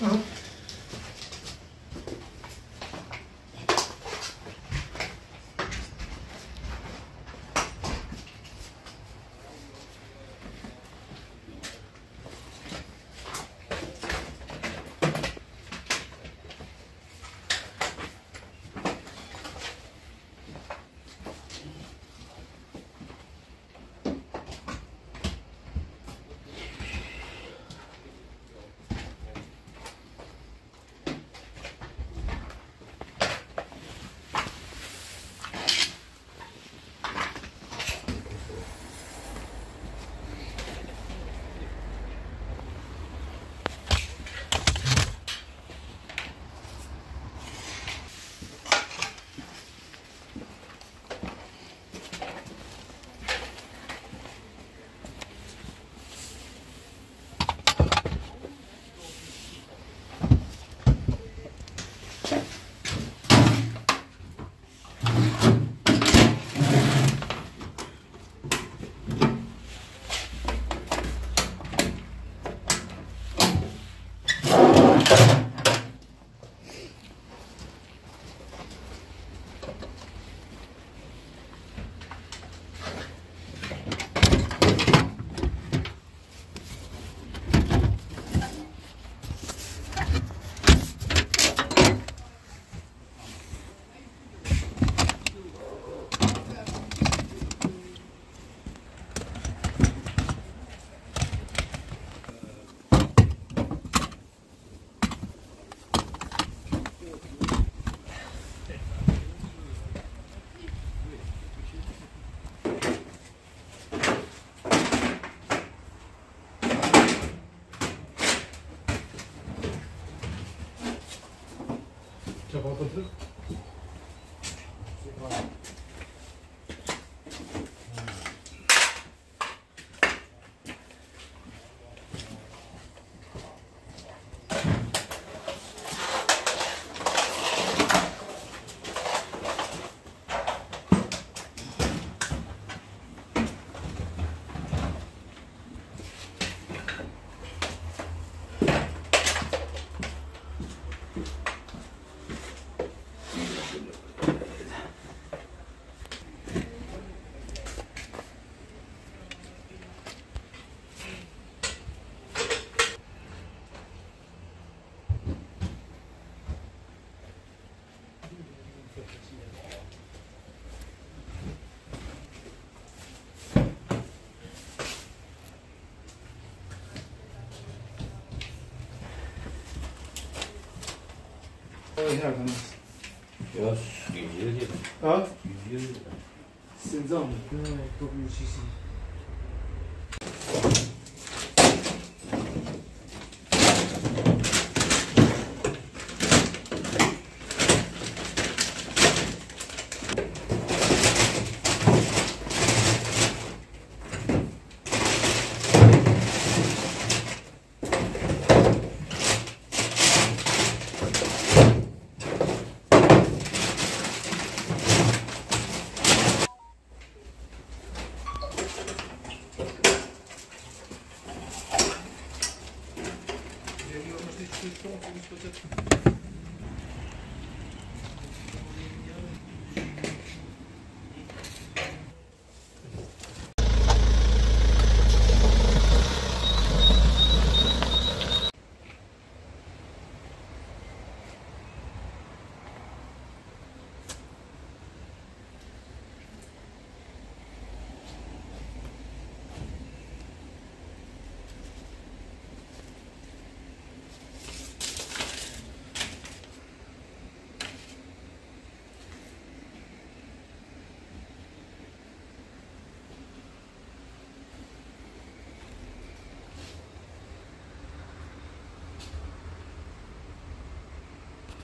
Uh-huh. 접어보세요. 看一下他们，有的地方。啊？淤的地方。心脏，哎，多不细心。questions, peut-être